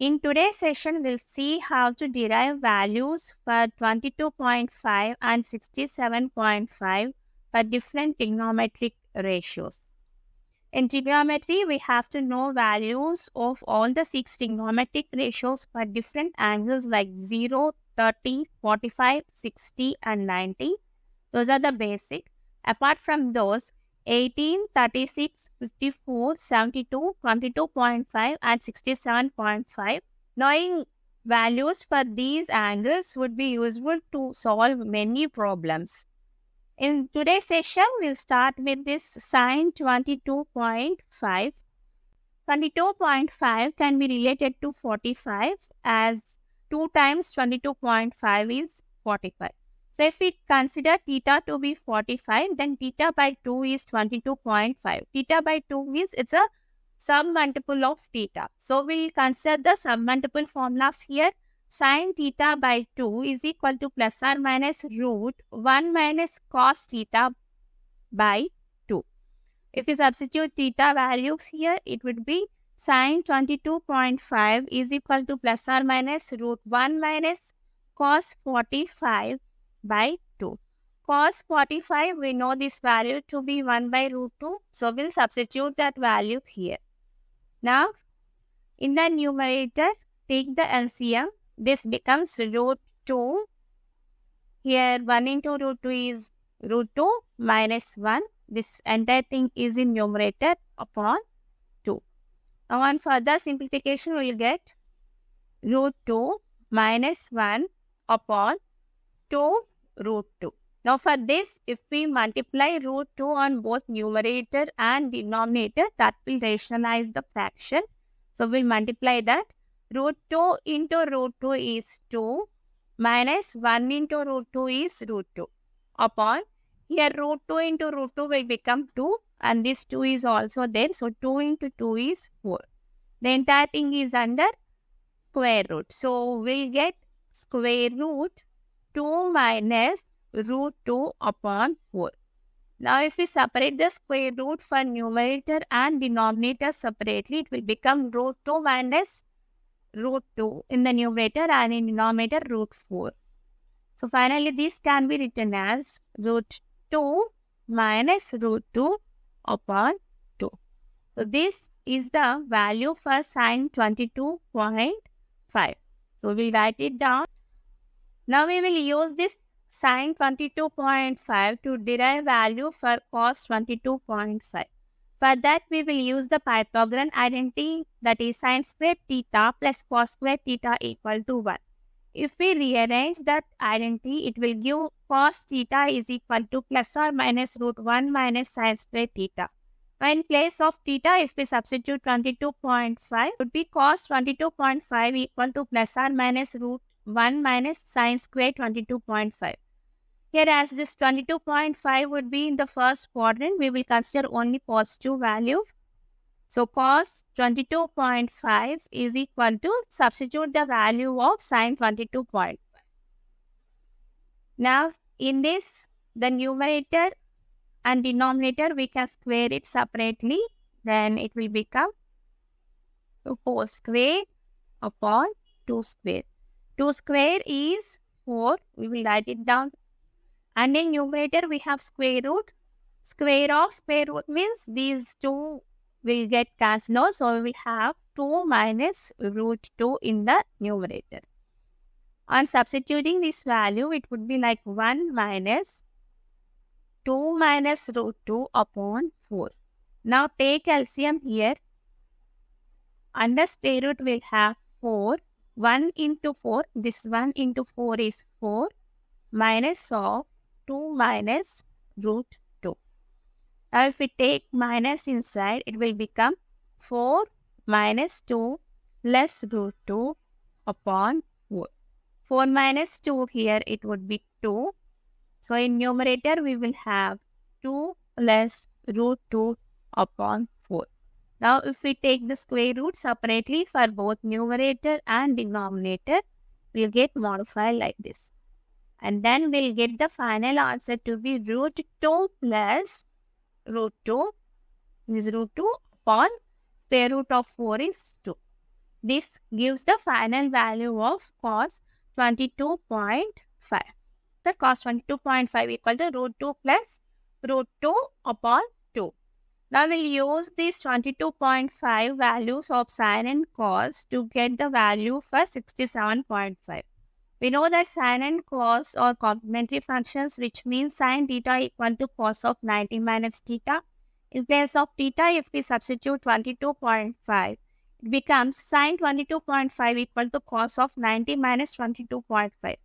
In today's session, we'll see how to derive values for 22.5 and 67.5 for different trigonometric ratios. In trigonometry, we have to know values of all the six trigonometric ratios for different angles like 0, 30, 45, 60 and 90. Those are the basic. Apart from those, 18, 36, 54, 72, 22.5 and 67.5. Knowing values for these angles would be useful to solve many problems. In today's session, we'll start with this sine 22.5. 22.5 can be related to 45 as 2 times 22.5 is 45. So if we consider theta to be 45, then theta by 2 is 22.5. Theta by 2 means it's a submultiple of theta. So we'll consider the submultiple formulas here. Sine theta by 2 is equal to plus or minus root 1 minus cos theta by 2. If we substitute theta values here, it would be sine 22.5 is equal to plus or minus root 1 minus cos 45 by 2. Cos 45, we know this value to be 1 by root 2. So, we'll substitute that value here. Now, in the numerator, take the LCM. This becomes root 2. Here, 1 into root 2 is root 2 minus 1. This entire thing is in numerator upon 2. Now, on further simplification, we will get root 2 minus 1 upon 2 root 2. Now for this, if we multiply root 2 on both numerator and denominator, that will rationalize the fraction. So we'll multiply that. Root 2 into root 2 is 2 minus 1 into root 2 is root 2 upon here root 2 into root 2 will become 2 and this 2 is also there. So 2 into 2 is 4. The entire thing is under square root. So we'll get square root 2 minus root 2 upon 4. Now, if we separate the square root for numerator and denominator separately, it will become root 2 minus root 2 in the numerator and in denominator root 4. So, finally, this can be written as root 2 minus root 2 upon 2. So, this is the value for sine 22.5. So, we write it down now we will use this sine 22.5 to derive value for cos 22.5. For that we will use the Pythagorean identity that is sine square theta plus cos square theta equal to 1. If we rearrange that identity, it will give cos theta is equal to plus or minus root 1 minus sine square theta. In place of theta, if we substitute 22.5, would be cos 22.5 equal to plus or minus root 1 minus sine square 22.5. Here as this 22.5 would be in the first quadrant, we will consider only positive value. So cos 22.5 is equal to substitute the value of sine 22.5. Now in this the numerator and denominator we can square it separately then it will become 4 square upon 2 square. 2 square is 4. We will write it down. And in numerator, we have square root. Square of square root means these two will get cancelled. So, we will have 2 minus root 2 in the numerator. On substituting this value, it would be like 1 minus 2 minus root 2 upon 4. Now, take LCM here. Under square root, we'll have 4 1 into 4, this 1 into 4 is 4 minus of 2 minus root 2. Now if we take minus inside, it will become 4 minus 2 less root 2 upon 4. 4 minus 2 here it would be 2. So in numerator we will have 2 less root 2 upon 4. Now, if we take the square root separately for both numerator and denominator, we'll get modified like this. And then we'll get the final answer to be root 2 plus root 2 is root 2 upon square root of 4 is 2. This gives the final value of cos 22.5. The cos 22.5 equal to root 2 plus root 2 upon 2. Now we'll use these 22.5 values of sine and cos to get the value for 67.5. We know that sine and cos are complementary functions which means sine theta equal to cos of 90 minus theta. In place of theta, if we substitute 22.5, it becomes sine 22.5 equal to cos of 90 minus 22.5.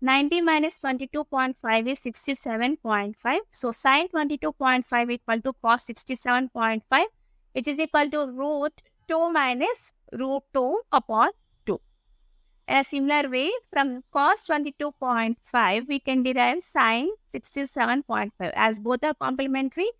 90 minus 22.5 is 67.5. So, sine 22.5 equal to cos 67.5 which is equal to root 2 minus root 2 upon 2. In a similar way, from cos 22.5 we can derive sine 67.5 as both are complementary.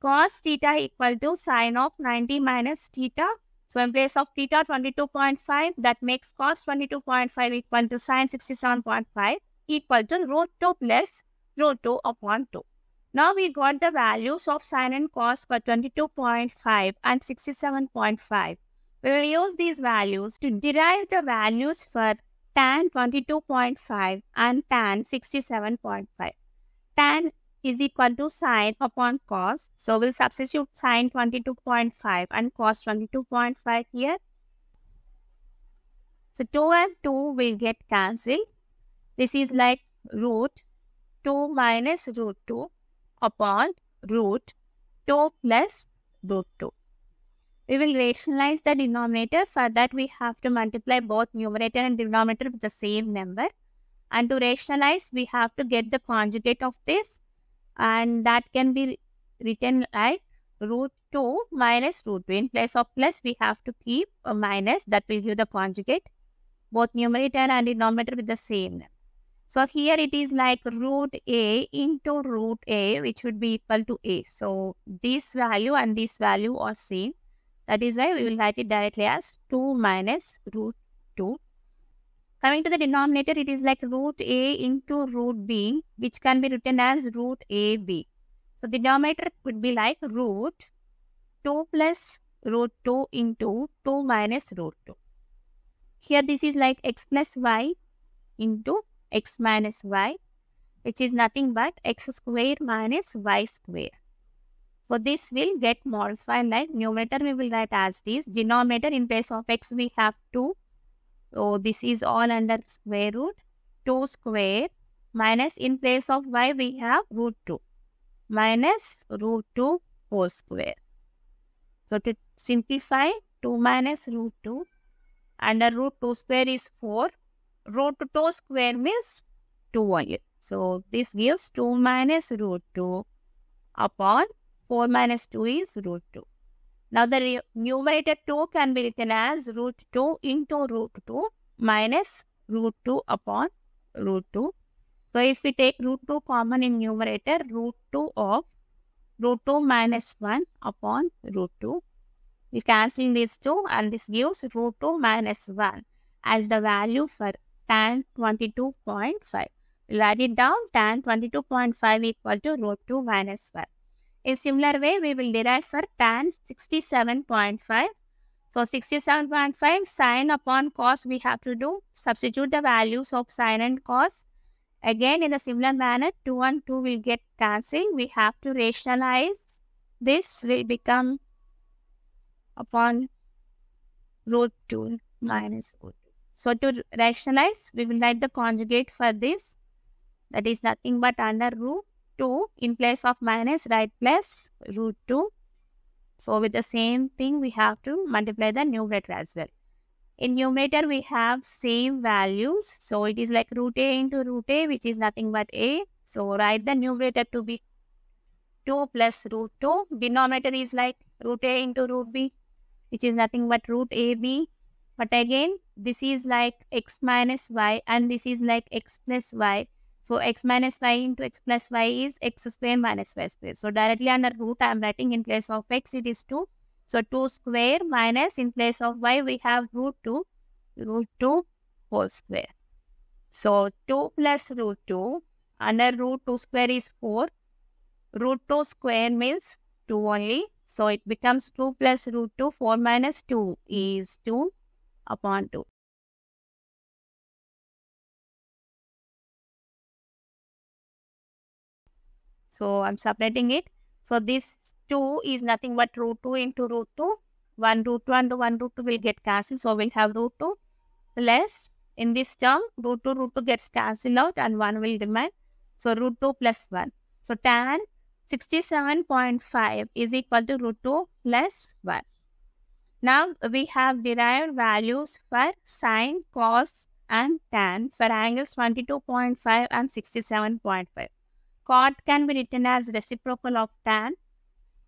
Cos theta equal to sine of 90 minus theta so in place of theta 22.5, that makes cos 22.5 equal to sine 67.5 equal to root 2 plus root 2 upon 2. Now we got the values of sine and cos for 22.5 and 67.5. We will use these values to derive the values for tan 22.5 and tan 67.5. Tan is equal to sine upon cos. So we'll substitute sine 22.5 and cos 22.5 here. So 2 and 2 will get cancelled. This is like root 2 minus root 2 upon root 2 plus root 2. We will rationalize the denominator. For that, we have to multiply both numerator and denominator with the same number. And to rationalize, we have to get the conjugate of this and that can be written like root 2 minus root 2. In place of plus, we have to keep a minus that will give the conjugate. Both numerator and denominator with the same. So here it is like root a into root a which would be equal to a. So this value and this value are same. That is why we will write it directly as 2 minus root 2 Coming to the denominator, it is like root a into root b, which can be written as root ab. So the denominator would be like root 2 plus root 2 into 2 minus root 2. Here this is like x plus y into x minus y, which is nothing but x square minus y square. So this will get modified like numerator we will write as this. Denominator in place of x we have 2 so this is all under square root 2 square minus in place of y we have root 2 minus root 2 whole square. So to simplify 2 minus root 2 under root 2 square is 4. Root 2 square means 2 only. So this gives 2 minus root 2 upon 4 minus 2 is root 2. Now the numerator 2 can be written as root 2 into root 2 minus root 2 upon root 2. So if we take root 2 common in numerator, root 2 of root 2 minus 1 upon root 2. We cancel these two and this gives root 2 minus 1 as the value for tan 22.5. We'll write it down tan 22.5 equal to root 2 minus 1. In similar way, we will derive for tan 67.5. So 67.5 sine upon cos we have to do. Substitute the values of sine and cos. Again, in a similar manner, 2 and 2 will get cancelled. We have to rationalize. This will become upon root 2 minus root 2. So to rationalize, we will write the conjugate for this. That is nothing but under root 2 in place of minus write plus root 2. So with the same thing we have to multiply the numerator as well. In numerator we have same values. So it is like root a into root a which is nothing but a. So write the numerator to be 2 plus root 2. Denominator is like root a into root b which is nothing but root ab. But again this is like x minus y and this is like x plus y. So x minus y into x plus y is x square minus y square. So directly under root I am writing in place of x it is 2. So 2 square minus in place of y we have root 2 root 2 whole square. So 2 plus root 2 under root 2 square is 4. Root 2 square means 2 only. So it becomes 2 plus root 2 4 minus 2 is 2. upon 2. So I'm separating it. So this 2 is nothing but root 2 into root 2. 1 root 2 and 1 root 2 will get cancelled. So we'll have root 2 plus in this term root 2 root 2 gets cancelled out and 1 will remain. So root 2 plus 1. So tan 67.5 is equal to root 2 plus 1. Now we have derived values for sine, cos and tan for angles 22.5 and 67.5. Cot can be written as reciprocal of tan.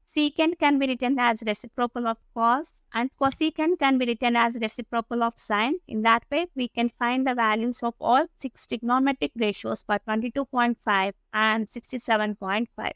Secant can be written as reciprocal of cos and cosecant can be written as reciprocal of sine. In that way, we can find the values of all six trigonometric ratios for 22.5 and 67.5.